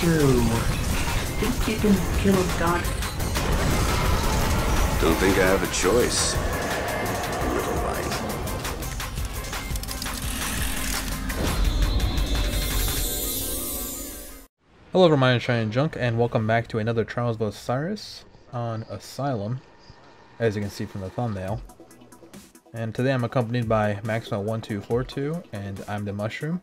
true. Think you can kill god? Don't think I have a choice. Hello everyone, I'm ShotYaInDaJunk, and welcome back to another Trials of Osiris on Asylum, as you can see from the thumbnail. And today I'm accompanied by Maximo1242, and ImDemushroom.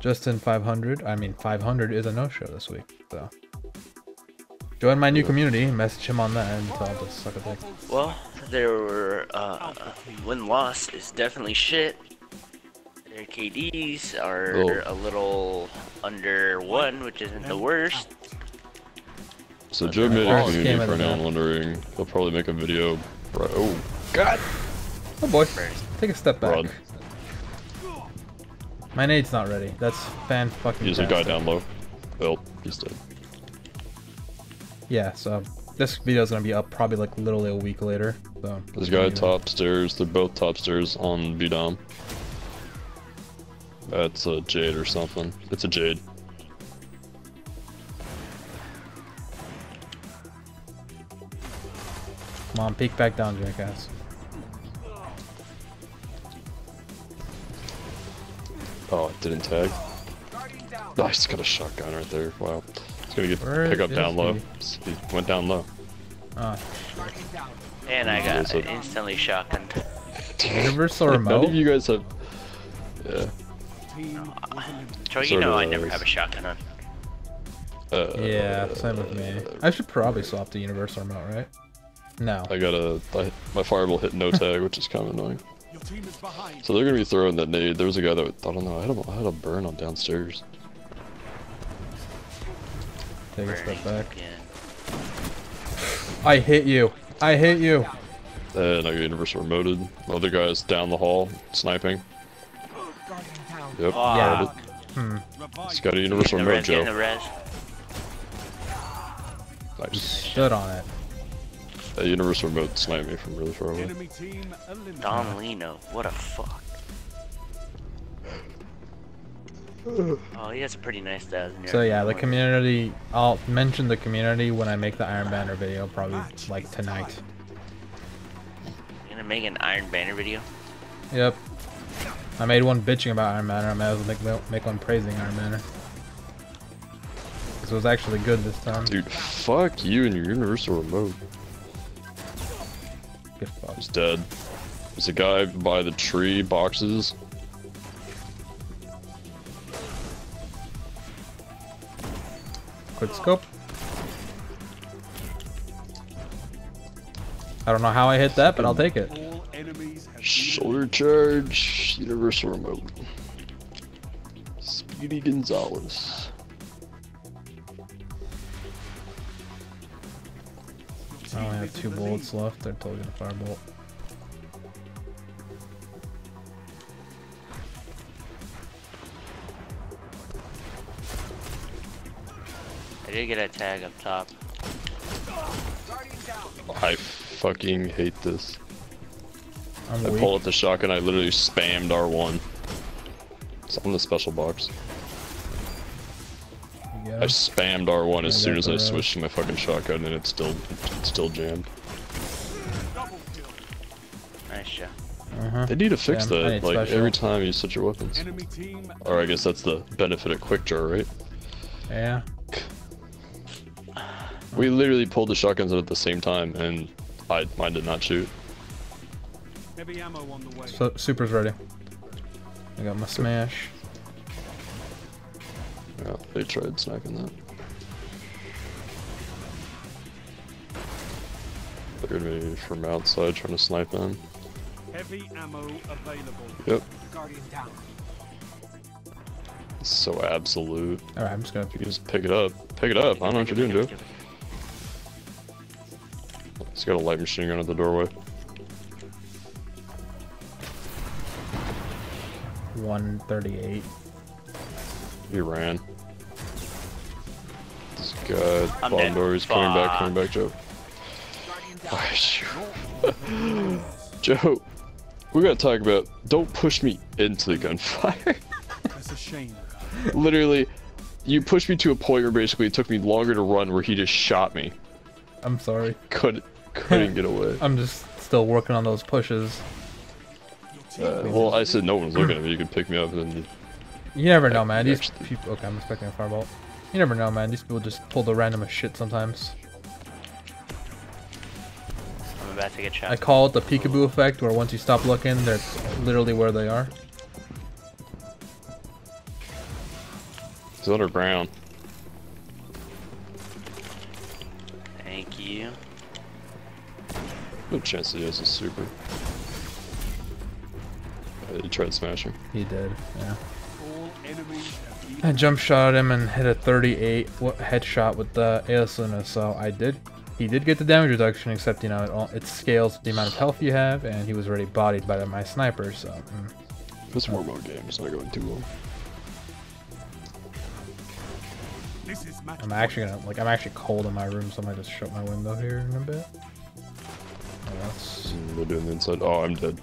Justin 500, I mean 500 is a no-show this week, so... Join my new community, message him on that, and I'll just suck a dick. Well, there were, uh, win-loss is definitely shit. Their KDs are Oh. a little under one, which isn't the worst. So Joe made a community for now, I'm wondering. He'll probably make a video. Right. Oh, God! Oh boy, take a step back. Run. My nade's not ready, that's fan fucking He's a guy down low. Well, he's dead. Yeah, so this video's gonna be up probably like literally a week later, so... This guy top stairs. They're both top stairs on B-Dom. That's a Jade or something. It's a Jade. Come on, peek back down, jackass. Oh, it didn't tag. Oh, he's got a shotgun right there. Wow. He's gonna get Where pick up is down low. he? He went down low. Ah, And I got Is it- instantly shotgunned. universal None of you guys have. Yeah. Troy, you know I never have a shotgun on. Uh, Yeah, same with me. I should probably swap the universal remote, right? No. I got a I, my fireball hit no tag, which is kind of annoying. So they're gonna be throwing that nade. There was a guy that I don't know. I had a, I had a burn on downstairs. Take a step back. again. I hit you. I hit you. And I got universal remoted. Other guys down the hall sniping. Yep. Oh, Yeah. got it. He's got a universal Getting the remote, res, getting the Joe. Nice. stood on it. That universal remote sniped me from really far away. Enemy team eliminated. Don Lino, what a fuck. Oh, he has a pretty nice thousand. So yeah, the community, I'll mention the community when I make the Iron Banner video, probably like tonight. You're gonna make an Iron Banner video? Yep. I made one bitching about Iron Banner, I might as well make, make one praising Iron Banner. This was actually good this time. Dude, fuck you and your universal remote. Good fuck. He's dead. There's a guy by the tree boxes. Quick scope. I don't know how I hit that, but I'll take it. All enemies have been Shoulder charge, universal remote. Speedy Gonzales. Two bullets left. They're totally gonna firebolt. I did get a tag up top. I fucking hate this. I'm I weak. pull out the shotgun, I literally spammed R1. It's on the special box. You get I spammed R1 as soon as I switched to my fucking shotgun and it's still it's still jammed. Nice shot. Uh-huh. They need to fix Yeah, that, like special. every time you switch your weapons. enemy team Or I guess that's the benefit of quick draw, right? Yeah. We literally pulled the shotguns out at the same time and I mine did not shoot. heavy ammo on the way. So super's ready. I got my smash. Yeah, they tried sniping that. They're gonna be from outside trying to snipe in. Heavy ammo available. Yep. Guardian down. It's so absolute. Alright, I'm just gonna You can just pick it up. Pick it up. I don't know what you're doing, dude. He's got a light machine gun at the doorway. 138. He ran. This guy, I'm bottom dead. door, he's coming back, coming back, Joe. Oh, shoot. Joe, we gotta talk about don't push me into the gunfire. That's a shame. Literally, you pushed me to a point where basically it took me longer to run where he just shot me. I'm sorry. Couldn't couldn't get away. I'm just still working on those pushes. Uh, well, I said no one was looking at me. You could pick me up, and then you, You never know, man. These people. Okay, I'm expecting a fireball. You never know, man. These people just pull the randomest shit sometimes. I'm about to get shot. I call it the peekaboo effect, where once you stop looking, they're literally where they are. it's underground. Thank you. No chance he has a super. Uh, he tried smashing. He did. Yeah. All enemies have been I jump shot at him and hit a 38 headshot with the Aeolus Luna, so I did. He did get the damage reduction, except you know it, all, it scales the amount of health you have, and he was already bodied by my sniper. So mm. It's a war mode game. It's not going too long. This is match I'm actually gonna like I'm actually cold in my room, so I might just shut my window here in a bit. Oh, that's Mm, They're doing the inside. Oh, I'm dead.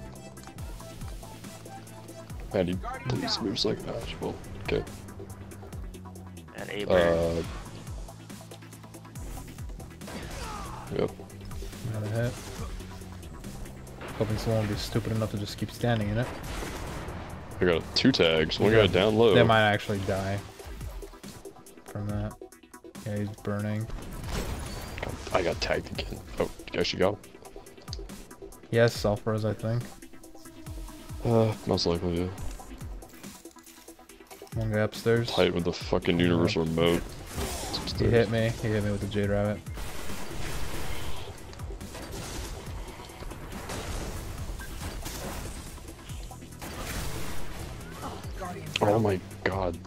And he please moves like that. Well, okay. That A. Uh. Yep. another hit. Hoping someone will be stupid enough to just keep standing in it. I got two tags. One guy down low. They might actually die from that. Yeah, he's burning. I got tagged again. Oh, you actually got him. He has self res, I think. Uh, most likely, yeah. One guy upstairs. Tight with the fucking universal remote. He hit me. He hit me with the Jade Rabbit. Oh my god.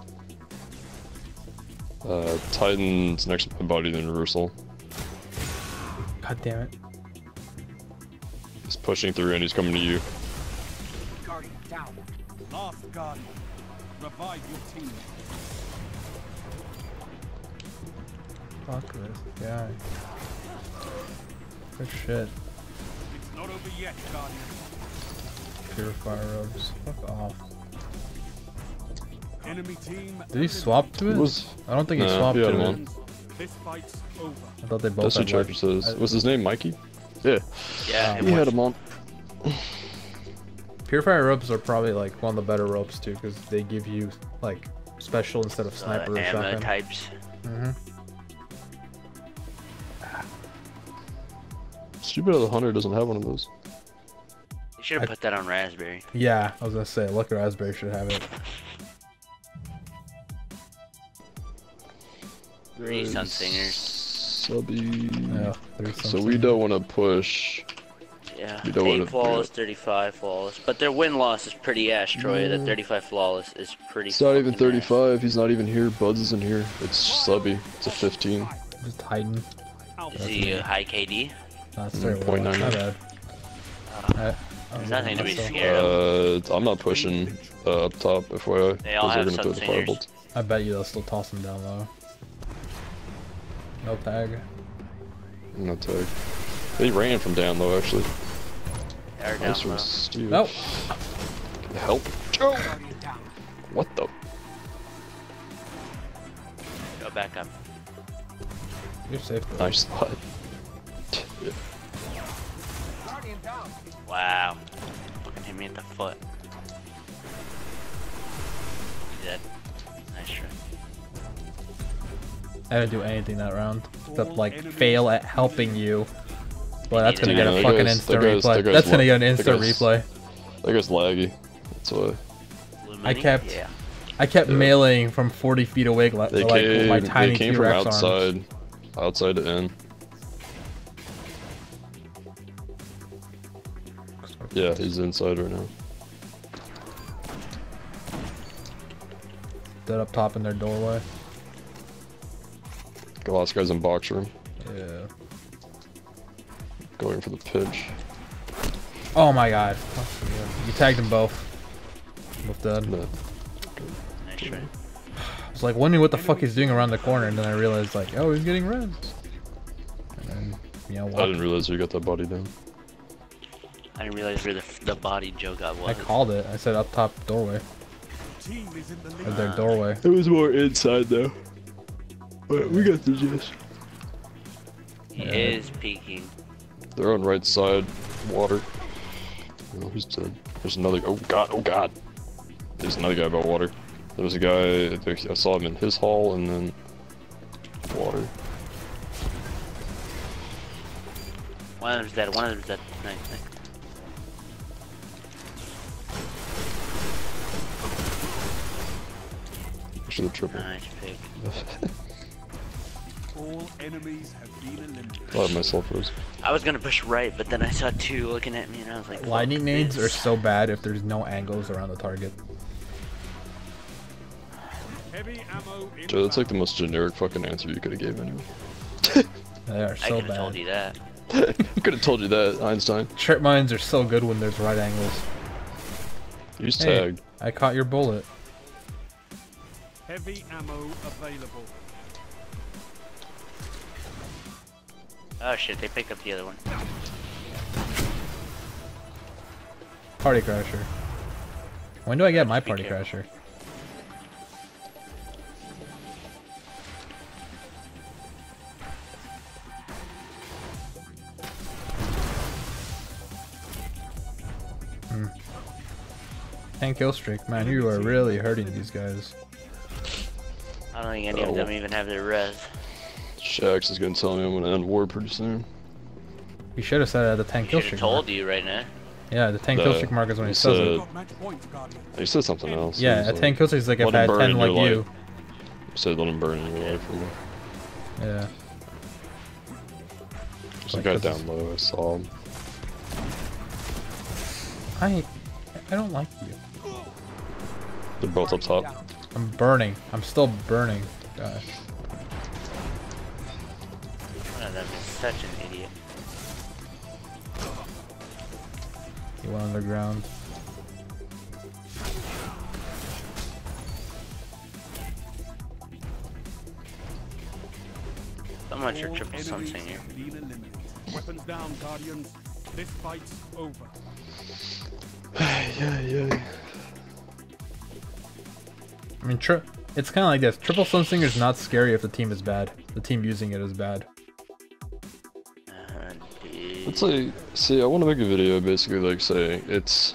Uh, Titan's next to my body, the universal. God damn it. He's pushing through and he's coming to you. Guardian down. Last guardian. Revive your team. Fuck this guy. Good shit. It's not over yet, guardian. Purifier robes. Fuck off. Enemy team. Did he swap to it? Was I don't think he Nah, swapped he had to it. one. This fight's over. I thought they both that's what had Charger like, says. I- Was his name Mikey? Yeah, Yeah, um, he had him on. Purifier robes are probably like one of the better ropes too, because they give you like special instead of uh, sniper or ammo shotgun. types. hmm Stupid the hunter doesn't have one of those. You should have put that on raspberry. Yeah, I was gonna say Lucky Raspberry should have it. Three sun singers. Subby. Yeah, there's So something. we don't want to push. Yeah, You don't eight wanna- flawless, 35 flawless, but their win loss is pretty ass, Troy. That 35 flawless is pretty. It's not even fucking ass. 35. He's not even here. Buds isn't here. It's Subby. It's a 15. Just Titan. Is he a high KD? That's Mm, terrible. point nine nine. bad. I- I was There's nothing to be looking at scared of. Uh, I'm not pushing uh, up top. FYI, They all have they're gonna throw the sun singers. firebolt. I bet you they'll still toss him down low. No tag. No tag. They ran from down low actually. They're down Nice from low. Nope. Help. Joe. What the? Go back up. You're safe though. Nice spot. Yeah. Wow. Fucking hit me at the foot. Dead. Nice try. I didn't do anything that round. Except like fail at helping you. Well, that's gonna Dude, get a fucking guy's- instant that guy's- replay. That's gonna get an that instant guy's- replay. That guy's laggy. That's why. I kept- Yeah. I kept Yeah. meleeing from 40 feet away, like, They like with my came. tiny They came from T-Rex arms. outside. Outside to in. Yeah, he's inside right now. Dead up top in their doorway. The last guy's in box room, Yeah. Going for the pitch. Oh my god. You tagged them both. Both dead. No. Nice try. I was like wondering what the fuck he's doing around the corner, and then I realized like, oh, he's getting res. And then, you know, I didn't realize you got that body down. I didn't realize where the, the body Joe got was. I called it. I said up top doorway. Team is in the Or their doorway. It was more inside though. But we got the gist. He Yeah. is peeking. They're on right side, water. Oh, he's dead. There's another. Oh god! Oh god! There's another guy by water. There was a guy. I I saw him in his hall, and then water. One of them's dead. One of them's dead. Nice, nice. Actually, the triple. Nice pick. All enemies have been eliminated. I have myself froze. I was gonna push right, but then I saw two looking at me, and I was like, "Fuck Lightning nades are so bad if there's no angles around the target. Heavy ammo Joe, that's like the most generic fucking answer you could have gave anyone. They are so I so could have told you that. I could have told you that, Einstein. Trip mines are so good when there's right angles. Use Hey, tag. I caught your bullet. Heavy ammo available. Oh shit, they picked up the other one. Party crasher. When do I get my party careful. crasher? Hmm. 10 kill streak. Man, you are really hurting these guys. I don't think any of Oh. them even have their res. Shaxx is gonna tell me I'm gonna end war pretty soon. You should have said it at the 10 kill streak told mark. you right now. Yeah, the 10 kill streak mark is when he he says it. Got match point, Guardian. He said something else. Yeah, a at like, 10 kill streak is like if let I had 10 like your you. He said let him burn in your life for me. Yeah. There's a Like, guy down is- low, I saw him. I I don't like you. They're both up top. I'm burning. I'm still burning. Gosh. One of them is such an idiot. He went underground. Someone should All triple enemies something here. have been eliminated. Weapons down, Guardians. This fight's over. yeah, yeah. I mean, tri- it's kind of like this. Triple Sunslinger is not scary if the team is bad. The team using it is bad. It's like, see, I want to make a video basically like saying it's,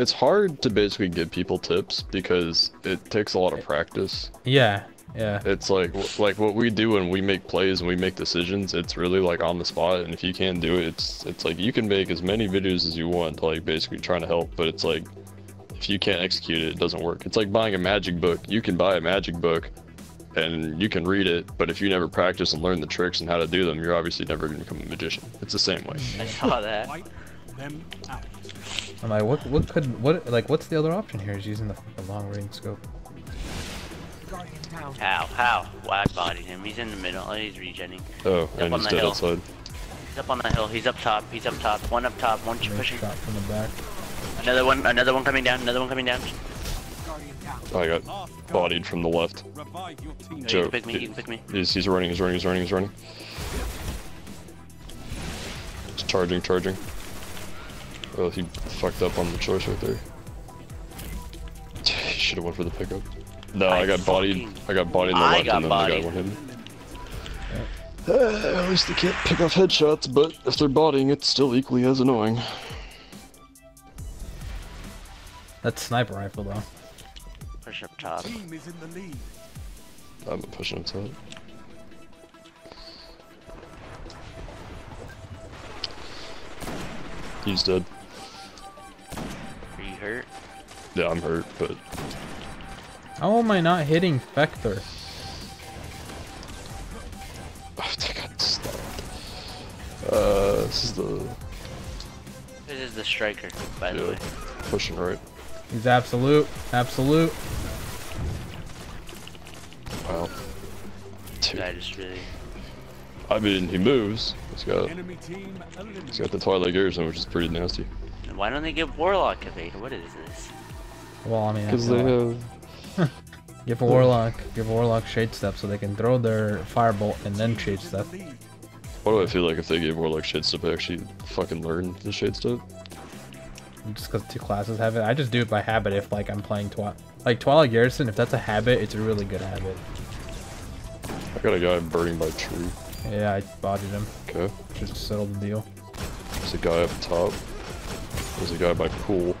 it's hard to basically give people tips because it takes a lot of practice. Yeah, yeah. It's like, like what we do when we make plays and we make decisions. It's really like on the spot, and if you can't do it, it's, it's like you can make as many videos as you want, like basically trying to help, but it's like, if you can't execute it, it doesn't work. It's like buying a magic book. You can buy a magic book, and you can read it, but if you never practice and learn the tricks and how to do them, you're obviously never going to become a magician. It's the same way. I saw that. Wipe them out. I'm like, what? What could? What? Like, what's the other option here? Is using the, the long range scope. How? How? Why I bodied him? He's in the middle. Oh, he's regenning. Oh, and on he's the dead hill. outside. He's up on the hill. He's up top. He's up top. One up top. One Range pushing. shot from the back. Another one. Another one coming down. Another one coming down. I got bodied from the left. Revive your team. You Joe, can pick me. You can pick me. He's, he's running, he's running, he's running, he's running. He's charging, charging. Oh, he fucked up on the choice right there. He should have went for the pickup. No, I, I got bodied. I got bodied in the I left, and then bodied. the guy went hit me. Uh, at least they can't pick off headshots, but if they're bodying, it's still equally as annoying. That sniper rifle though. Push up top. Team is in the lead. I'm pushing it out. He's dead. Are you hurt? Yeah, I'm hurt, but How am I not hitting Vector? I got stopped. Uh, this is the This is the striker, by the way. pushing right. He's absolute, absolute. Wow. This Dude, really. I mean, he moves. He's got he's got the Twilight Garrison, which is pretty nasty. Why don't they give Warlock evade? What is this? Well, I mean, Because that's they not- have give Warlock, give Warlock Shade Step so they can throw their Firebolt and then Shade Step. What do I feel like if they gave Warlock Shade Step to actually fucking learn the Shade Step? Just because two classes have it, I just do it by habit. If like I'm playing Twilight, like Twilight Garrison, if that's a habit, it's a really good habit. I got a guy burning by tree. Yeah, I bodied him. Okay. Just settled the deal. There's a guy up top. There's a guy by pool.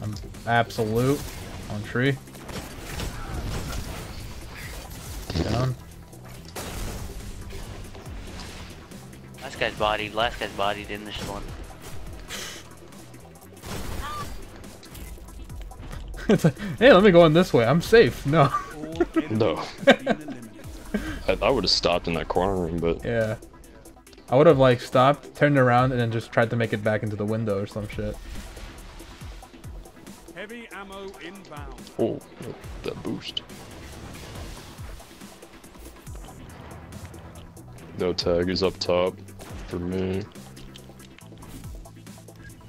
I'm absolute on tree. Down. Last guy's bodied. Last guy's bodied in this one. It's like, hey, let me go in this way. I'm safe. No. No. have been eliminated. I, I would have stopped in that corner room, but yeah. I would have like stopped, turned around, and then just tried to make it back into the window or some shit. Heavy ammo inbound. oh, that boost. No tag is up top for me.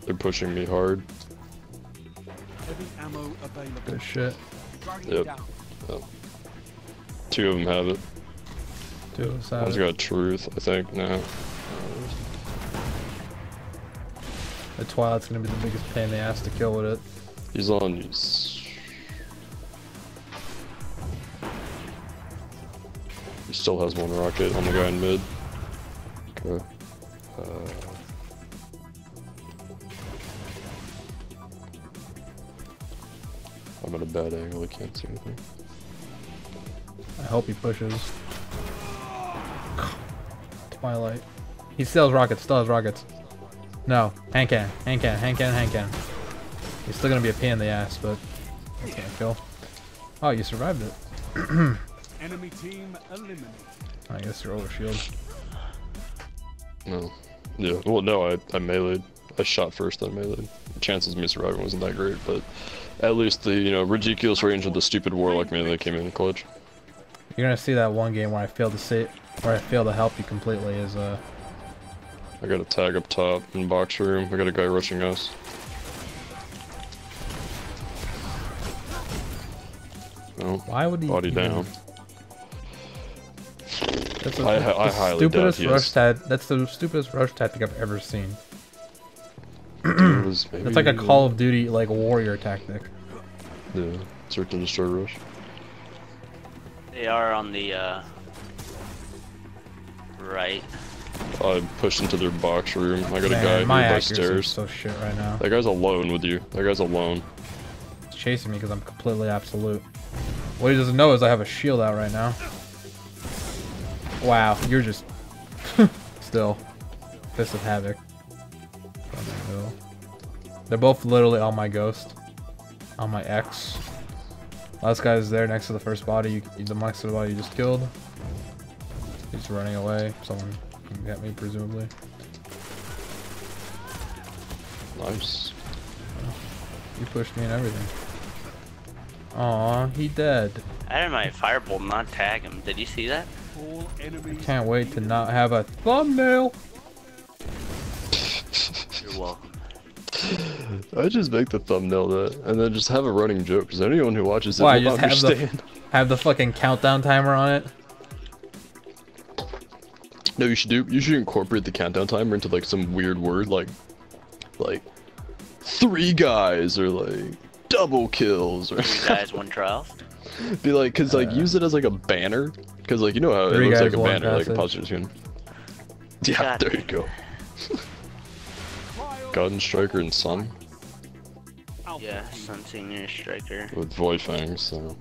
They're pushing me hard. Heavy ammo available. Good shit. Guardian Yep. down. Two of them have it. Two of us have One's it. got truth, I think, now. The Twilight's gonna be the biggest pain in the ass to kill with it. He's on his... He still has one rocket on the guy in mid. Okay. Uh, I'm at a bad angle, I can't see anything. I hope he pushes. Twilight. He still has rockets, still has rockets. No, hand can, hand can, hand can, hand can. He's still gonna be a pain in the ass, but that's gonna kill. Oh, you survived it. Enemy team eliminated. I guess you're over shield. No. Yeah, well, no, I, I meleeed. I shot first, then meleeed. Chances of me surviving wasn't that great, but at least the, you know, ridiculous range of the stupid warlock man that came in the clutch. You're gonna see that one game where I failed to say, where I failed to help you completely is uh I got a tag up top in box room. I got a guy rushing us. No, why would he body down. That's the, I- the highly stupidest rush tat that's the stupidest rush tactic I've ever seen. It was It's like a Call of Duty like warrior tactic. Yeah, search and destroy rush. They are on the uh, right. I pushed into their box room. I got a guy here my by stairs. so shit right now. That guy's alone with you. That guy's alone. He's chasing me because I'm completely absolute. What he doesn't know is I have a shield out right now. Wow, you're just still fist of havoc. On. They're both literally on my ghost, on my X. Last guy is there next to the first body. You, the next to the body you just killed. He's running away. Someone can get me presumably. Nice. You pushed me and everything. Aw, he dead. I had my fireball not tag him. Did you see that? All enemies Can't wait to not have a thumbnail. I just make the thumbnail that, and then just have a running joke, because anyone who watches it Why, will just not have the- Have the fucking countdown timer on it. No, you should do. You should incorporate the countdown timer into like some weird word, like, like, three guys or like double kills or Three guys, one trial. be like, cause like use it as like a banner, cause like you know how it looks guys, like a one banner, like a passage. positive screen. Yeah, Got there you go. Garden Striker and Sun oh. Yeah, team. Sun Singer Striker. with Void Fangs, so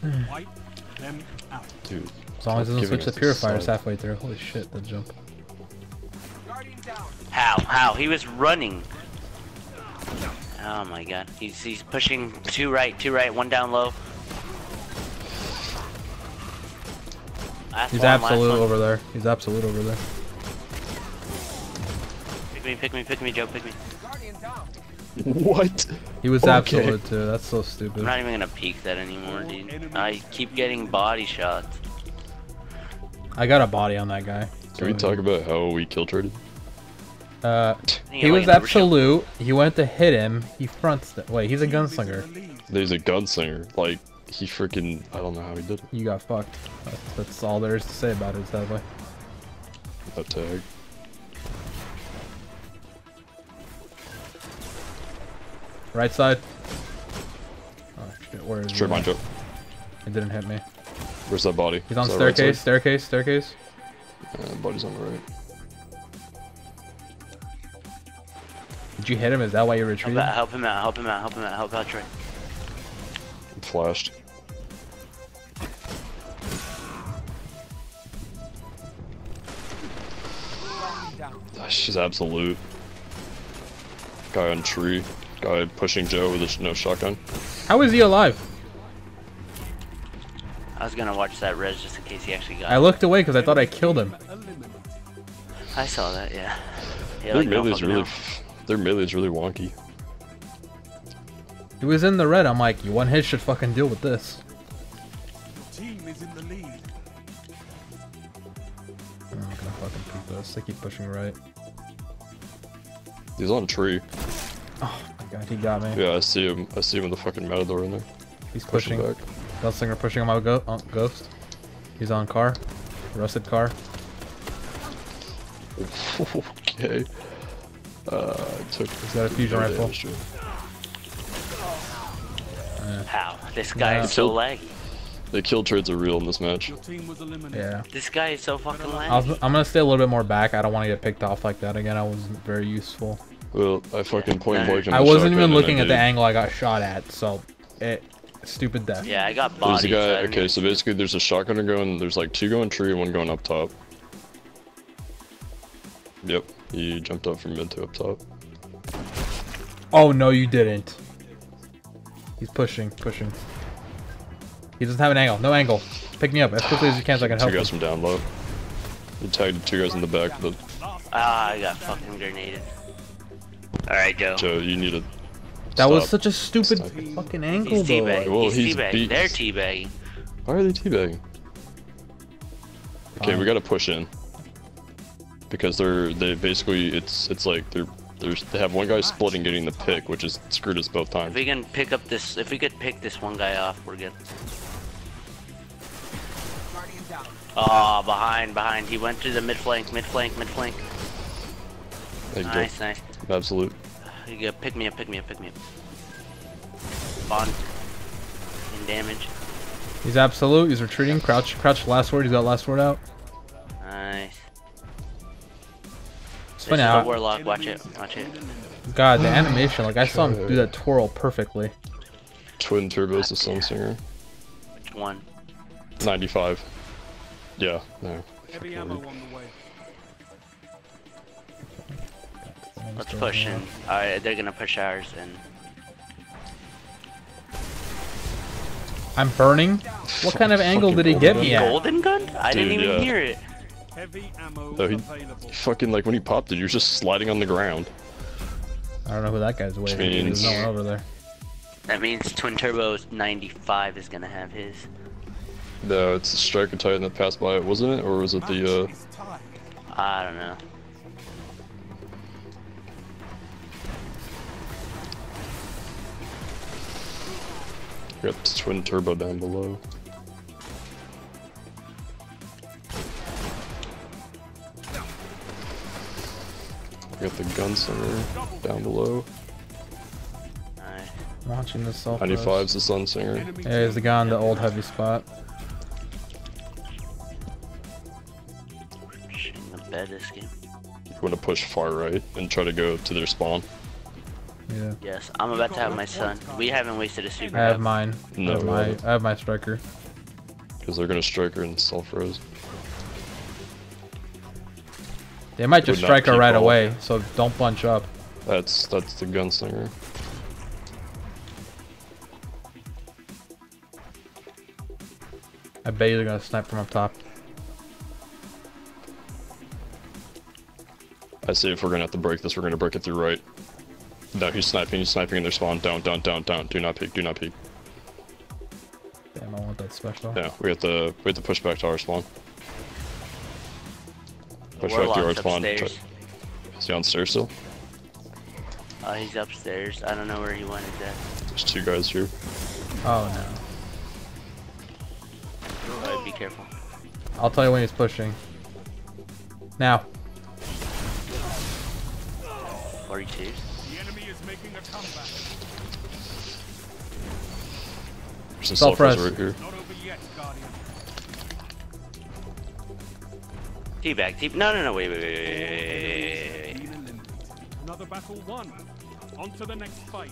hmm. Wipe them out. dude. As long as it doesn't switch the purifiers side. halfway through. Holy shit, that jump. How? How? He was running. Oh my god. He's he's pushing two right, two right, one down low. Last He's one, absolute over there. He's absolute over there. Pick me, pick me, pick me, Joe, pick me. What? He was Okay. absolute too. That's so stupid. I'm not even gonna peek that anymore, dude. I keep getting body shots. I got a body on that guy. Can we talk about how we kill traded? Uh, He he got, like, was a double shield. absolute. He went to hit him. He fronts. The, wait, he's a gunslinger. relieved. There's a gunslinger. Like he freaking. I don't know how he did it. You got fucked. That's, that's all there is to say about it, sadly. That tag. Right side. Oh shit, where is Straight he? mind joke. It didn't hit me. Where's that body? He's on Is that right staircase, staircase, staircase. Yeah, body's on the right. Did you hit him? Is that why you Help, retreated? out, help him out, help him out, help him out, help out Troy. I'm flashed. She's absolute. Guy on tree. Guy pushing Joe with a, no shotgun. How is he alive? I was gonna watch that res just in case he actually got I it. looked away because I thought I killed him. I saw that, yeah. yeah Their like, no melee's really, hell. their melee's really wonky. He was in the red. I'm like, you one hit should fucking deal with this. Team is in the lead. I'm not gonna fucking peek this. They keep pushing right. He's on a tree. Oh my god, he got me. Yeah, I see him. I see him with the fucking matador in there. He's Pushing pushing. back. Gunslinger pushing on my go on ghost. He's on car. Rusted car. okay. Uh, took. He's got a fusion rifle. damage to him. How? This guy Yeah. is so Killed- laggy. The kill trades are real in this match. Your team was. Yeah. This guy is so fucking I laggy. I'm gonna stay a little bit more back. I don't want to get picked off like that again. I wasn't very useful. Well, I fucking point blank. I wasn't even looking at the angle I got shot at, so it stupid death. Yeah, I got There's a guy. didn't Okay, so basically, there's a shotgunner going. There's like two going tree and one going up top. Yep, he jumped up from mid to up top. Oh no, you didn't. He's pushing, pushing. He doesn't have an angle. No angle. Pick me up as quickly as you can so I can help. Two help guys you. from down low. He tagged two guys in the back, but Ah, I got fucking grenaded. Alright, Joe. Joe, you need to. That was such a stupid Stop. fucking angle, He's teabagging. though. Well, he's, he's teabagging. beat- They're teabagging. Why are they teabagging? Okay, we uh, gotta push in. Because they're they basically it's it's like they're there's they have one guy splitting getting the pick, which is screwed us both times. If we can pick up this, if we could pick this one guy off, we're good. Oh, behind, behind. He went to the mid flank, mid flank, mid flank. There you Nice, nice. go. Absolute. You go, pick me up, pick me up, pick me up. Bond. In damage. He's absolute. He's retreating. Crouch, crouch. Last word. He's got last word out. Nice. It's This funny is how, warlock. Watch it. Watch it. God, the animation. Like I saw him do that twirl perfectly. Twin turbos the Sun Singer. Which one? 95. Yeah, no. Heavy ammo on the way. Let's push in. Alright, they're gonna push ours in. I'm burning. What kind of angle did he get me at? golden gun? I didn't even yeah. hear it. Heavy ammo Oh, he- available. Fucking like when he popped it, you were just sliding on the ground. I don't know who that guy's waving. to. There's no one over there. That means Twin Turbo 95 is gonna have his. No, it's the Striker Titan that passed by it, wasn't it? Or was it the, uh... I don't know. Got the Twin Turbo down below. Got the Gunslinger down below. Alright. Watching this self. 95's the Sun Singer. Enemy Yeah, he's the guy on the old heavy spot. Shitting the bed this game. You want to push far right and try to go to their spawn. Yeah. Yes, I'm about to have my son. We haven't wasted a super. I have yet. mine. No, I have we my. I have my striker. Because they're going to Striker and self rose. They might just Would strike her right all. away, so don't bunch up. That's, that's the Gunslinger. I bet you're gonna snipe from up top. I say if we're going to have to break this, we're going to break it through right. No, he's sniping, he's sniping in their spawn. Down, down, down, down. Do not peek, do not peek. Damn, I want that special. Yeah, we have to we have to push back to our spawn. Push back to our spawn. Is he on stairs still? Oh, he's upstairs. I don't know where he went exactly. There's two guys here. Oh no. Alright, be careful. I'll tell you when he's pushing. Now. 42. Some Self-res. self-res right here. Not over Guardian. Teabag, tea. No, no, no. Wait, wait, wait, wait. Another battle won. On to the next fight.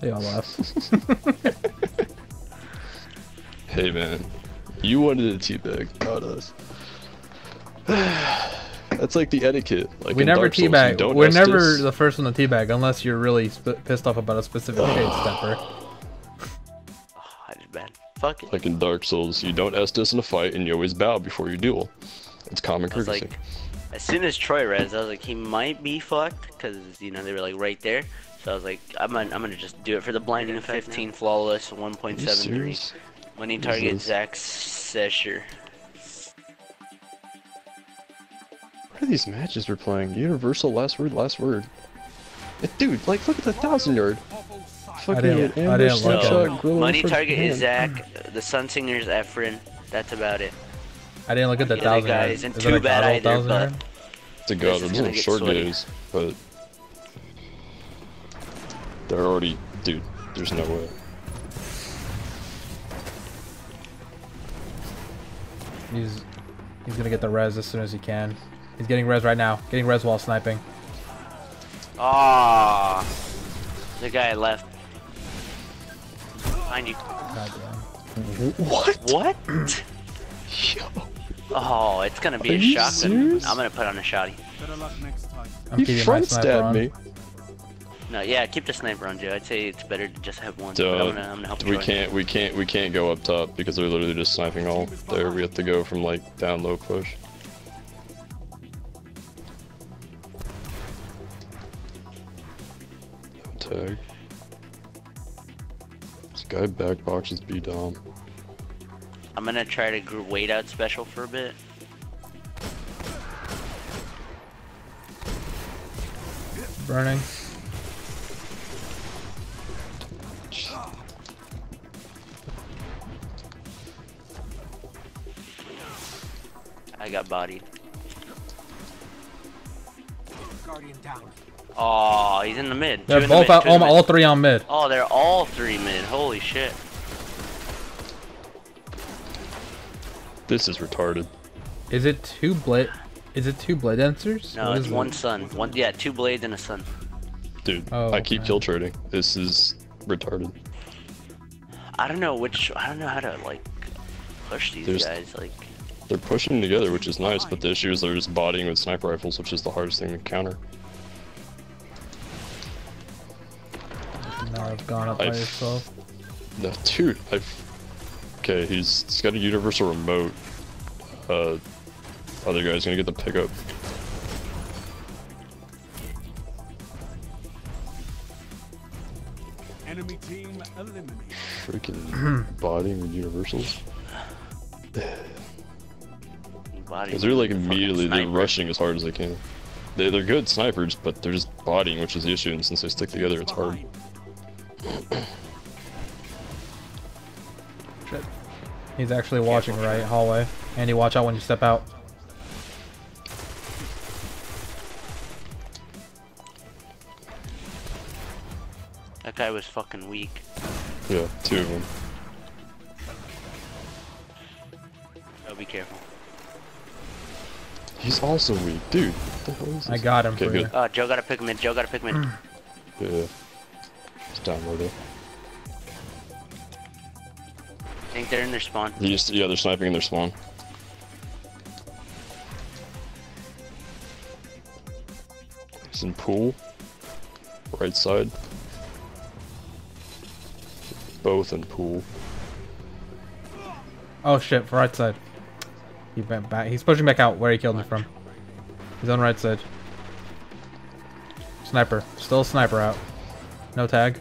They all laugh. Hey man, you wanted a teabag, not us. That's like the etiquette. Like we in never Dark Souls, you teabag. don't We're Estus. never the first one to teabag unless you're really sp- pissed off about a specific shade stepper. I did bad. Fuck it. Like in Dark Souls, you don't Estus in a fight, and you always bow before you duel. It's common courtesy. like, as soon as Troy res, I was like, he might be fucked because you know they were like right there. So I was like, I'm gonna, I'm gonna just do it for the blinding 15 flawless Are you 1.73. serious? Winning target Jesus. Zack Sesher. What are these matches we're playing? Universal last word, last word. Dude, like look at the thousand yard. Awful sight. Fucking didn't- I didn't look at slingshot, Money first target is hand. Zach. The Sun Singer's Efren. That's about it. I didn't look at the Yeah, the thousand. guy yard. isn't Is too it a bad God roll either, thousand but- yard? To This God, is those gonna are short sweaty. days, but they're already, dude. There's no way. He's he's gonna get the res as soon as he can. He's getting res right now. Getting res while sniping. Ah, the guy left. Behind you. God damn. What? What? Yo, Oh, it's gonna be Are a you shotgun. I'm gonna put on a shotty. Better luck next time. I'm he front stabbed me. No, yeah, keep the sniper on, Joe. I'd say it's better to just have one. but Duh. I'm gonna, I'm gonna help We can't, we can't, we can't go up top because they're literally just sniping all there. We have to go from like down low push. Tag. This guy back boxes B Dom. I'm gonna try to gr- wait out special for a bit. Burning. I got bodied. Guardian down. Oh, he's in the mid. They're in the both mid, out, the all, mid. all three on mid. Oh, they're all three mid. Holy shit. This is retarded. Is it two blade? Is it two blade dancers? No, What it's one it? sun. One, yeah, two blades and a sun. Dude, Oh, I keep okay. kill trading. This is retarded. I don't know which. I don't know how to like push these There's- guys. Like, They're pushing together, which is nice, but the issue is they're just bodying with sniper rifles, which is the hardest thing to counter. Now I've gone up by I've- yourself. No, dude, I've... Okay, he's, he's got a universal remote. Uh, other guy's gonna get the pickup. Enemy team eliminated. Freaking bodying with universals. body. Because they're like immediately, they're rushing as hard as they can. They, they're good snipers, but they're just bodying, which is the issue, and since they stick together, it's hard. Behind. Shit. He's actually watching right hallway. Andy, watch out when you step out. That guy was fucking weak. Yeah, two of them. Oh, be careful. He's also weak, dude. What the hell is I got him Okay, for good. you. Oh, Joe got to pick mid. Joe got to pick mid. Yeah. He's down low though. I think they're in their spawn. He just, yeah, they're sniping in their spawn. He's in pool. Right side. Both in pool. Oh shit, right side. He went back. He's pushing back out where he killed me from. He's on right side. Sniper. Still a sniper out. No tag.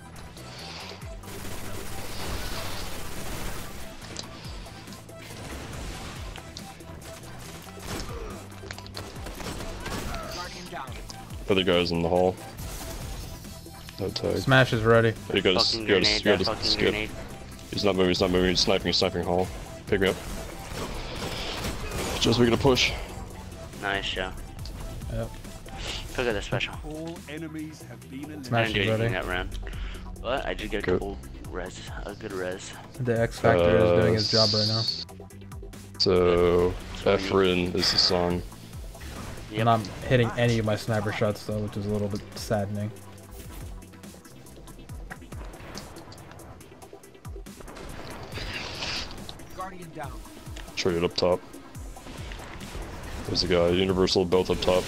Other guys in the hall. No tag. Smash is ready. You gotta, Fucking you gotta, grenade. you That gotta skip. grenade. He's not moving, he's not moving, he's sniping, he's sniping hall. Pick me up. Just making a push. Nice Joe. Yep. Look at the special. All enemies have been. Smash I didn't do is anything ready. that round. But I did get a Good. couple res, a good res. The X Factor is doing his job right now. Uh, so, Efren is the song. Yep. I'm not hitting any of my sniper shots though, which is a little bit saddening. Guardian down. Trade up top. There's a guy, Universal built up top.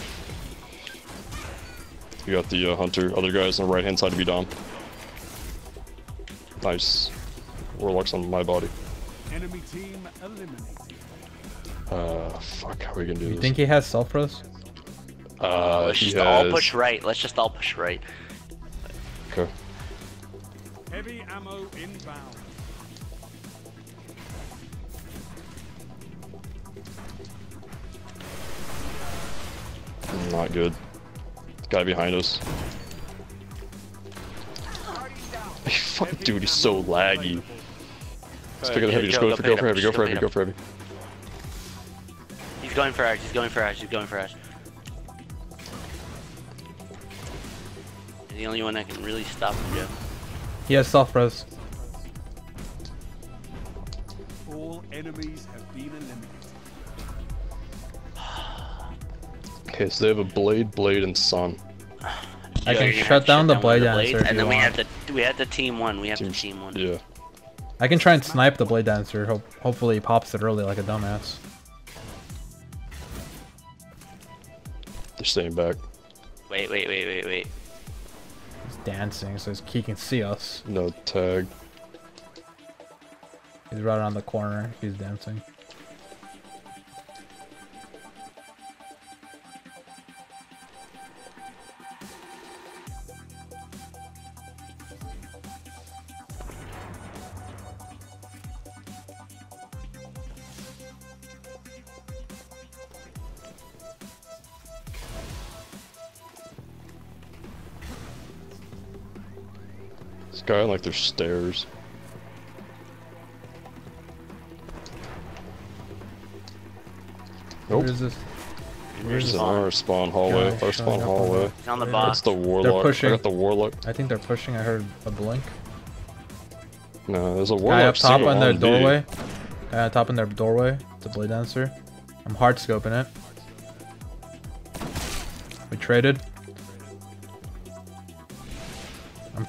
You got the uh, Hunter. Other guys on the right hand side to be Dom. Nice. Warlock's on my body. Enemy team eliminated. Uh, fuck, how are we gonna do You this? You think he has self res? Uh, Let's he just all push right. Let's just all push right. Okay. Heavy ammo inbound. Not good. Guy behind us. Guardian down. Fucking dude, he's so laggy. Just pick up the heavy, just go, go for, go it for heavy, go for heavy, go for heavy. He's going for Ash. He's going for Ash. He's going for Ash. He's the only one that can really stop him, Joe. He has self res. All enemies have been eliminated. Okay, so they have a blade, blade, and sun. I Joe, can you're shut have to down the blade dancer and then we want. have to we have to team one. We have to team one. Yeah. I can try and snipe the blade dancer. Hope hopefully he pops it early like a dumbass. They're staying back. Wait, wait, wait, wait, wait. Dancing so he can see us. No tag. He's right around the corner. He's dancing. This guy like their stairs. Nope. Where is this? Where's He's an our spawn hallway? Guy Our spawn up on hallway. He's on the They're box. That's the warlock. pushing. I got the warlock. I think they're pushing. I heard a blink. No, there's a warlock. Guy warlock. up top single on their doorway. Guy up top in their doorway. It's a blade dancer. I'm hard scoping it. We traded.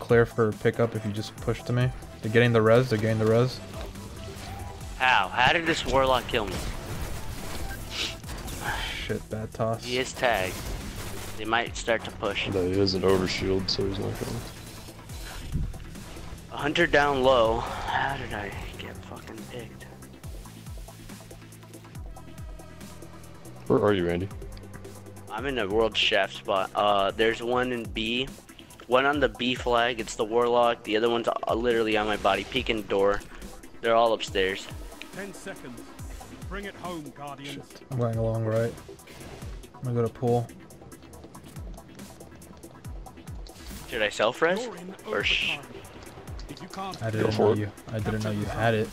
Clear for pickup if you just push to me. They're getting the res. They're getting the res. How? How did this warlock kill me? Shit, bad toss. He is tagged. They might start to push. No, he has an overshield, so he's not going. A hunter down low. How did I get fucking picked? Where are you, Andy? I'm in a world chef spot. Uh, there's one in B. One on the B flag. It's the warlock. The other one's uh, literally on my body, peeking door. They're all upstairs. Ten seconds. Bring it home, Guardians. I'm going along right. I'm gonna go to pool. Should I self res? Or sh- If you can't I didn't know it. you. I didn't know you had it.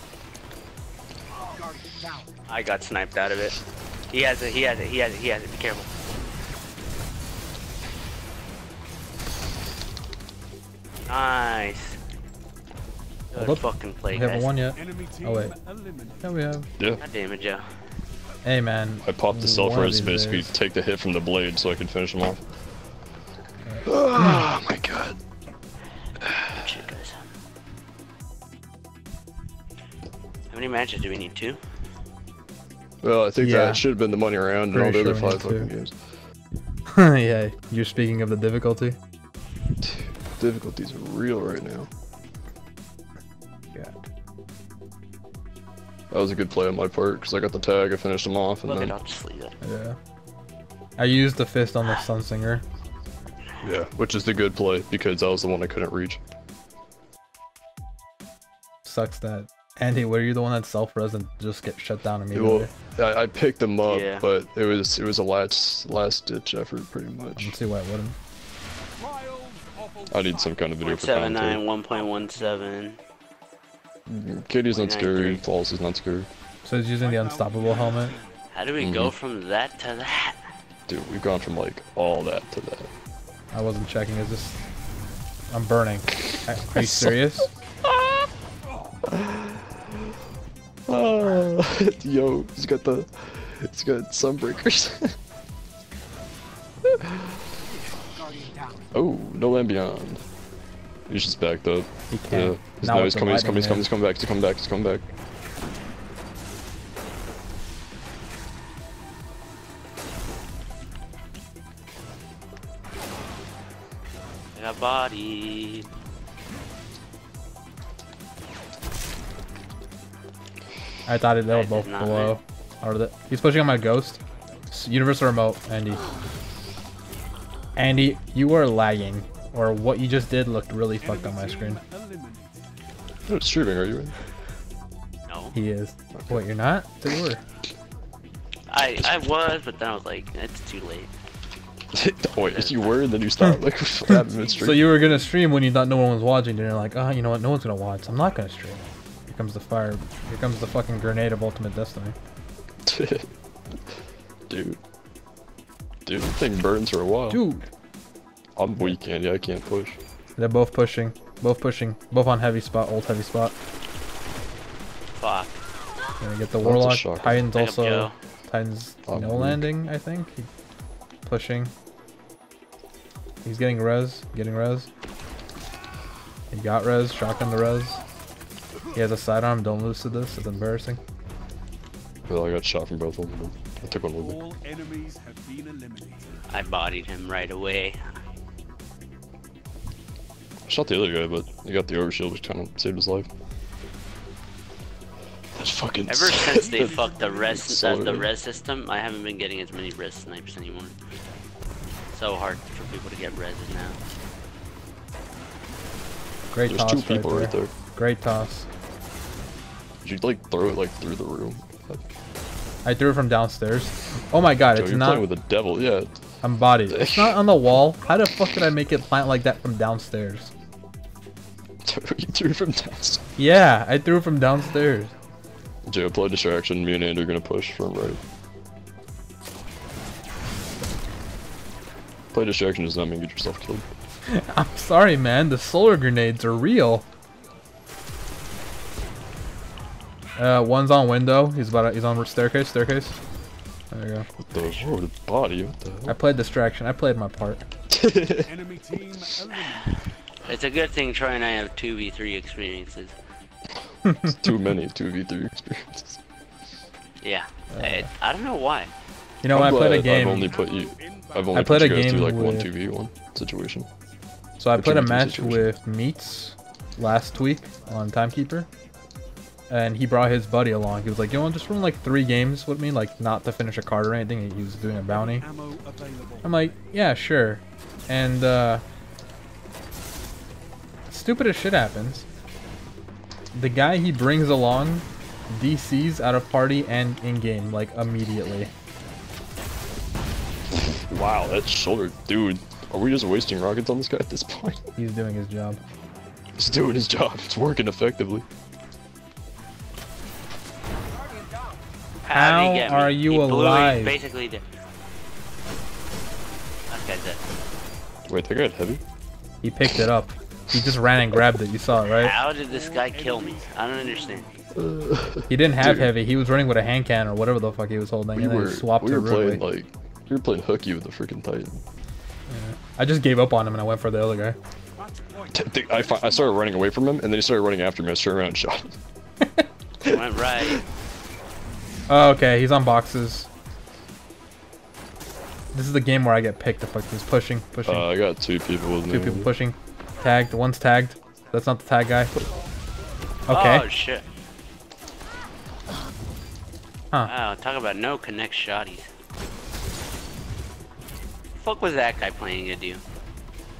I got sniped out of it. He has it. He has it. He has it. He has it. Be careful. Nice. Good Hold up. fucking play, We guys. haven't won yet. enemy team Oh, wait. eliminated. Yeah, we have. Yeah. God damn it, Joe. Hey, man. I popped the one self of basically days- take the hit from the blade so I could finish him off. Oh my god. Shit, guys. How many matches do we need? Two? Well, I think Yeah. that should have been the money round and all Pretty the other sure we five need fucking to. games. yeah, you're speaking of the difficulty. Difficulties are real right now. Yeah. That was a good play on my part because I got the tag, I finished him off, and Look then I'll just leave it. Yeah. I used the fist on the Sunsinger. yeah, which is the good play because that was the one I couldn't reach. Sucks that. Andy, were you the one that self-res and just get shut down immediately? Well, I, I picked them up, Yeah. but it was it was a last last ditch effort pretty much. Let's see why I wouldn't. Trials I need some kind of video for content. 1.79, 1.17. Katie's not scary, 0.93. False is not scary. So he's using the unstoppable helmet. How do we Mm-hmm. go from that to that? Dude, we've gone from like all that to that. I wasn't checking. Is this? I'm burning. Are are you serious? Ah, yo, he's got the, he's got sunbreakers. Guardian down. oh, no land beyond. He's just backed up. He can't. He's, Not no, with he's coming, he's coming, he's coming, he's coming back, he's coming back, he's coming back. I got bodied. I thought it, they I were both not, below. Or the, he's pushing on my ghost. Universal remote, Andy. Andy, you are lagging. Or what you just did looked really fucked on my screen. Eliminated. You're not streaming, are you? No. He is. What, you're not? They were. I I was, but then I was like, it's too late. Wait, you were, and then you stopped. Like, what? So you were gonna stream when you thought no one was watching, and you're like, oh, you know what? No one's gonna watch. I'm not gonna stream. Here comes the fire. Here comes the fucking grenade of Ultimate Destiny. Dude. Dude, the thing burns for a while. Dude, I'm weak, Andy. I can't push. they're both pushing. Both pushing. Both on heavy spot. Old heavy spot. Fuck. Gonna get the That's Warlock. shocker. Titans also. Joe. Titans Oh, no weak. landing, I think. He, pushing. He's getting res. Getting res. He got res. Shotgun the res. He has a sidearm. Don't lose to this. It's embarrassing. Well, I got shot from both of them. I took one with me. All enemies have been eliminated. I bodied him right away. I shot the other guy, but he got the overshield, which kind of saved his life. That's fucking. Ever since they fucked the res uh, the res system, I haven't been getting as many res snipes anymore. So hard for people to get res now. Great There's toss two people right right there. there. Great toss. Did you like throw it like through the room? I threw it from downstairs. Oh my god, Joe, it's you're not. playing with the devil, yeah. I'm bodied. It's not on the wall. How the fuck did I make it plant like that from downstairs? you threw from downstairs. Yeah, I threw it from downstairs. Joe, play distraction. Me and Andrew are gonna push from right. Play distraction does not mean get yourself killed. I'm sorry, man. The solar grenades are real. Uh, one's on window. He's about. To, he's on staircase. Staircase. There you go. What the? Whoa, the body. What the hell? I played distraction. I played my part. Enemy team. It's a good thing Troy and I have 2v3 experiences. It's too many 2v3 experiences. Yeah. I, I don't know why. You know, I'm I played a game. I've only put you. I've only I played put a you guys game through like one with- 2v1 situation. So I played a match situation. with Meats last week on Timekeeper, and he brought his buddy along. He was like, "You want to just run like three games with me, like not to finish a card or anything?" He was doing a bounty. I'm like, "Yeah, sure." And uh, stupidest shit happens. The guy he brings along DCs out of party and in game like immediately. Wow, that shoulder, dude. Are we just wasting rockets on this guy at this point? He's doing his job. He's doing his job. It's working effectively. How, did he How get me? are you He blew me alive? Basically, the... that guy's dead. Wait, that guy had heavy? He picked it up. He just ran and grabbed it. You saw it, right? How did this guy kill me? I don't understand. He didn't have Dude. heavy. He was running with a hand can or whatever the fuck he was holding, We and then were, he swapped we were playing Ridley. like, we were playing hooky with the freaking Titan. I just gave up on him and I went for the other guy. Match point. T- th- I, I started running away from him, and then he started running after me. I turned around and shot him. It went right. Oh, okay, he's on boxes. This is the game where I get picked if I he's pushing, pushing. Uh, I got two people with me. Two people pushing. Tagged. One's tagged. That's not the tag guy. Okay. Oh, shit. Huh. Wow, talk about no connect shotties. Fuck was that guy playing at you?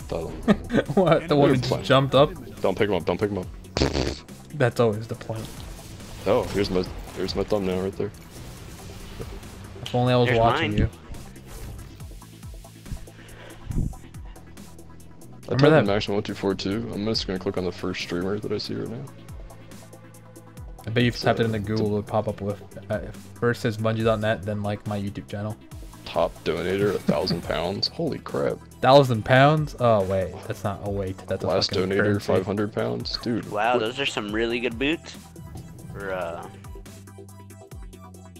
Don't, what? The one who just jumped up? don't pick him up. Don't pick him up. That's always the point. Oh, here's my here's my thumbnail right there. If only I was There's watching mine. you. I Remember typed in that- Maximo one two four two. I'm just gonna click on the first streamer that I see right now. I bet if you typed it into So, Google, it would pop up with uh, first says Bungie.net, then like my YouTube channel. Top donator, a thousand pounds. Holy crap! Thousand pounds? Oh wait, that's not a weight. That's a Last fucking donator, five hundred pounds, dude. Wow, what- those are some really good boots. For, uh,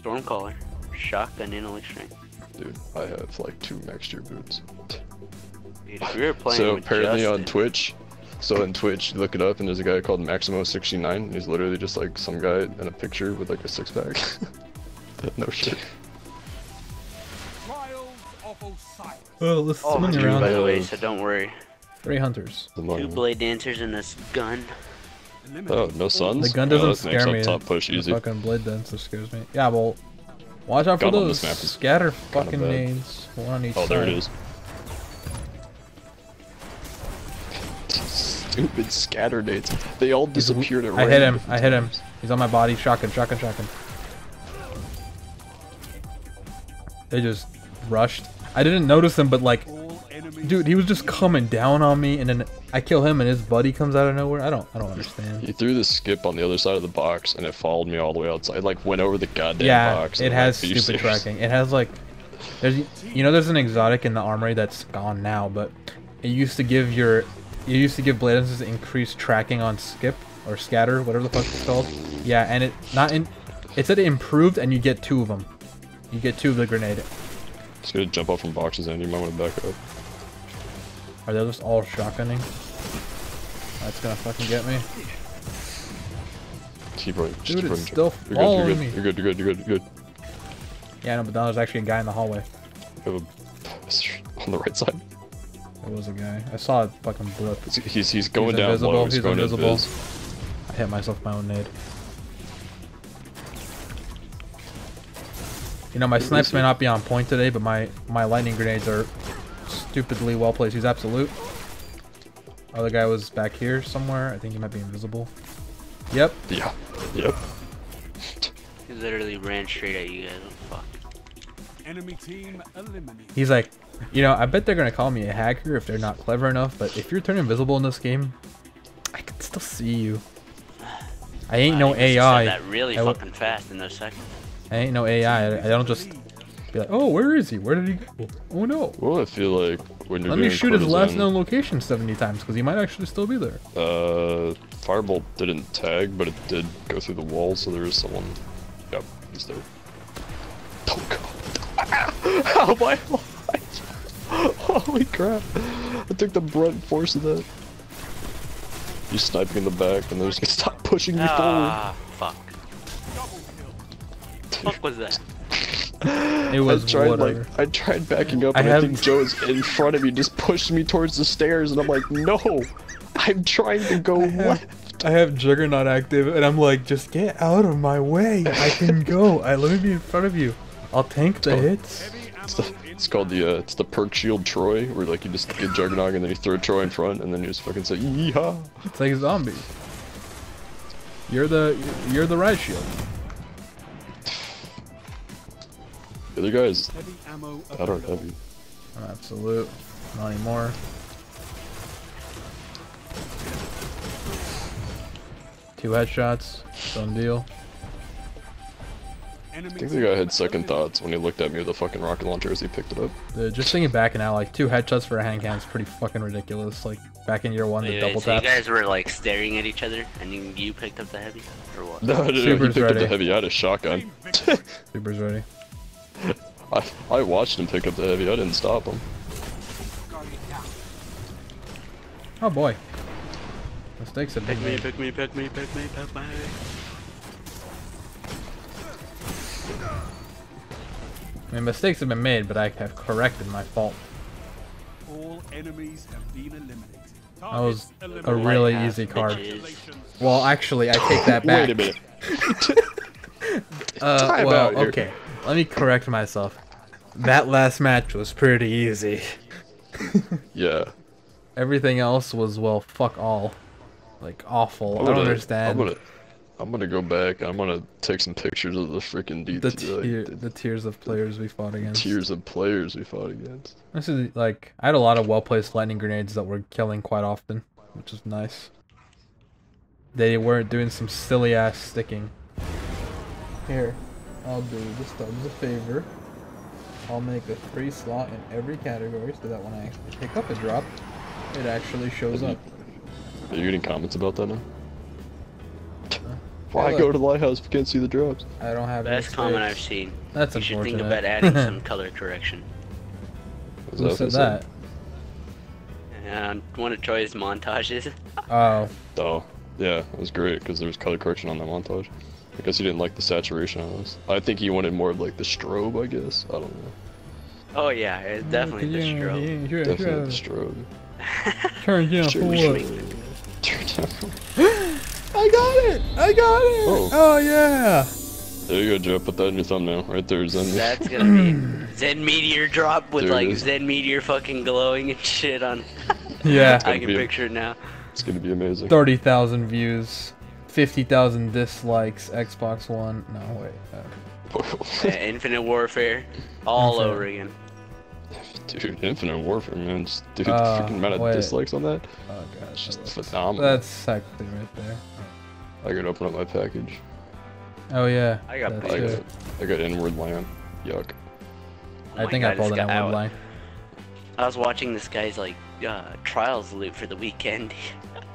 Stormcaller. Shotgun intellect strength. Dude, I have like two max tier boots. Dude, if we were playing So with apparently on Twitch, so on Twitch, you look it up and there's a guy called Maximo69. He's literally just like some guy in a picture with like a six pack. no shit. Trials of Oh, let's Oh, swing around. by the way, so don't worry. Three hunters. Two blade dancers and this gun. Oh, no suns? The gun Oh, doesn't makes scare me. Top push The easy. fucking blade dancer scares me. Yeah, well, watch out for Gun those this map is scatter fucking nades. One on each Oh, there it side. is. Stupid scatter nades. They all disappeared at I hit him. I hit him. He's on my body. Shotgun, shotgun, shotgun. They just rushed. I didn't notice him, but like. Dude, he was just coming down on me, and then I kill him, and his buddy comes out of nowhere. I don't, I don't understand. He threw the skip on the other side of the box and it followed me all the way outside. It like went over the goddamn Yeah, box. it has like, stupid tracking. It has like, there's, you know, there's an exotic in the armory that's gone now, but it used to give your, it used to give blade increased tracking on skip or scatter, whatever the fuck it's called. Yeah, and it not in, it said it improved, and you get two of them. You get two of the grenade. It's gonna jump off from boxes and you might want to back up. Are they just all shotgunning? That's gonna fucking get me. Keep running. Just Dude, keep running. still you're following good, me. you're good, you're good, you're good, you're good, Yeah, no, but now there's actually a guy in the hallway. you're good. You have a, on the right side. There was a guy. I saw a fucking blip. He's, he's, he's going He's down invisible, low. He's, he's going invisible. invis. I hit myself with my own nade. You know, my snipes may not be on point today, but my my lightning grenades are stupidly well placed. He's absolute. Other guy was back here somewhere. I think he might be invisible. Yep. Yeah. Yep. He literally ran straight at you guys. Fuck? Enemy team eliminated. He's like, you know, I bet they're gonna call me a hacker if they're not clever enough. But if you're turning invisible in this game, I can still see you. I ain't no Wow, you must have said AI. That really I w- fucking fast in those seconds. I ain't no AI. I, I don't just be like, oh, where is he? Where did he go? Oh no. Well, I feel like when you're Let me doing shoot his last known location 70 times because he might actually still be there. Uh, Firebolt didn't tag, but it did go through the wall, so there is someone. Yep, he's there. Oh god. How am I alive? Holy crap. I took the brunt force of that. He's sniping in the back, and they're just gonna stop pushing me forward. Ah, fuck. Fuck was that? It was I tried whatever. like I tried backing up, I and I, have- think Joe's in front of me, just pushed me towards the stairs, and I'm like, no, I'm trying to go left. I have Juggernaut active, and I'm like, just get out of my way. I can go. I let me be in front of you. I'll tank the Oh. hits. It's, the, it's called the uh, it's the perk shield Troy, where like you just get Juggernaut and then you throw Troy in front, and then you just fucking say yeehaw. It's like zombies. You're the you're the right shield. The other guys, Heavy ammo I don't available. heavy. Absolute. Not anymore. Two headshots. Done deal. I think the guy had second thoughts when he looked at me with the fucking rocket launcher as he picked it up. Dude, just thinking back now, like two headshots for a hand cannon is pretty fucking ridiculous. Like back in year one, the Wait, double wait, so you guys were like staring at each other, and you, you picked up the heavy, or what? No, no, no, he Super's picked up the heavy. I had a shotgun. Super's ready. I I watched him pick up the heavy. I didn't stop him. Oh boy. Mistakes have Pick been me, made. pick me, pick me, pick me, pick me. I mean, mistakes have been made, but I have corrected my fault. All enemies have been eliminated. That was a really Lighthouse, easy card. Well, actually, I take that back. Wait a minute. Uh, Time well, okay. Let me correct myself. That last match was pretty easy. Yeah. Everything else was well, fuck all. Like awful. I'm I don't gonna- understand. I'm gonna, I'm gonna go back. I'm gonna take some pictures of the freaking the DT, tier, like, the tiers of players we fought against. tiers of players we fought against. This is like I had a lot of well placed lightning grenades that were killing quite often, which is nice. They weren't doing some silly ass sticking. Here, I'll do the Stubbs a favor. I'll make a free slot in every category so that when I actually pick up a drop, it actually shows up. Are you getting comments about that now? Why look. go to the lighthouse if you can't see the drops? I don't have any Best comment. I've seen. That's you should think about adding some color correction. Is Who what said they that? And one of Troy's montages. Oh, Oh, yeah, it was great because there was color correction on that montage. I guess he didn't like the saturation on this. I think he wanted more of like the strobe, I guess. I don't know. Oh yeah, it's definitely the strobe. Definitely the strobe. Turn down for Sure, what? Turn down. I got it! I got it! Oh. oh yeah! There you go, Joe. Put that in your thumbnail. Right there, Zen. That's gonna be Zen Meteor drop with There like. Zen Meteor fucking glowing and shit on. Yeah. I can be a- picture it now. It's gonna be amazing. 30,000 views, 50,000 dislikes, Xbox One. No, wait. Uh, Infinite Warfare, all Infinite. over again. Dude, Infinite Warfare, man. Just, dude, the Uh, freaking amount of wait. dislikes on that. oh god. It's just that's- phenomenal. That's technically right there. I gotta open up my package. Oh yeah. I got that's I got, I got inward lamp. Yuck. Oh I think God, I pulled this it in guy- one line. I was watching this guy's like uh, trials loot for the weekend.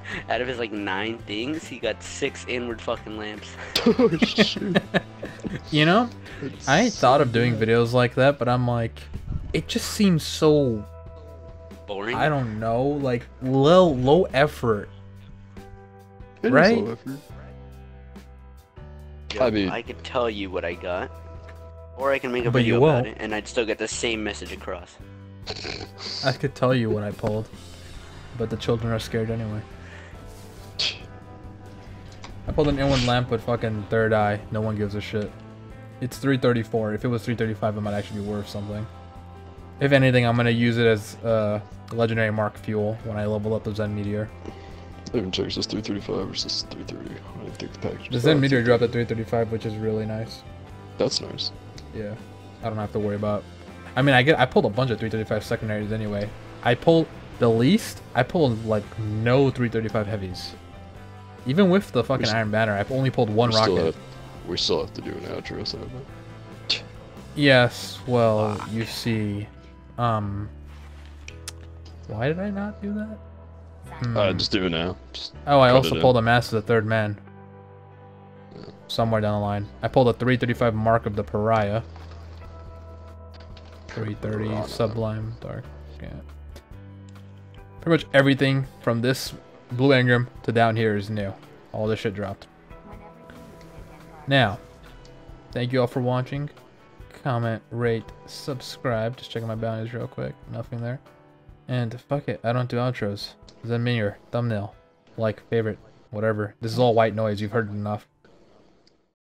Out of his like nine things, he got six inward fucking lamps. oh shoot. You know, I ain't thought of doing videos like that, but I'm like, it just seems so Boring. I don't know, like low low effort. It is Right? low effort. Yo, I mean- I could tell you what I got, or I can make a But you video about won't. it, and I'd still get the same message across. I could tell you what I pulled, but the children are scared anyway. I pulled an inward lamp with fucking third eye. No one gives a shit. It's 334. If it was 335, it might actually be worth something. If anything, I'm gonna use it as uh, legendary mark fuel when I level up the Zen Meteor. I haven't checked this 335 versus 330. I didn't think the package. The Zen. Meteor dropped at 335, which is really nice. That's nice. Yeah, I don't have to worry about. I mean, I get I pulled a bunch of 335 secondaries anyway. I pulled the least. I pulled like no 335 heavies. Even with the fucking s- Iron Banner, I've only pulled one we still rocket. have, we still have to do an outro, so. Yes, well, you see, um, why did I not do that? Uh, Hmm. just do it now. Just oh, I also it in. pulled a Mask of the Third Man. Somewhere down the line, I pulled a 335 Mark of the Pariah. 330 Piranha. Sublime Dark. Yeah. Pretty much everything from this Blue Engram to down here is new. All this shit dropped. Now, thank you all for watching. Comment, rate, subscribe. Just checking my bounties real quick. Nothing there. And fuck it, I don't do outros. Zen Minior, thumbnail, like, favorite, whatever. This is all white noise. You've heard it enough.